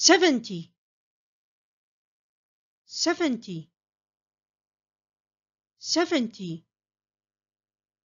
seventy. Seventy. Seventy.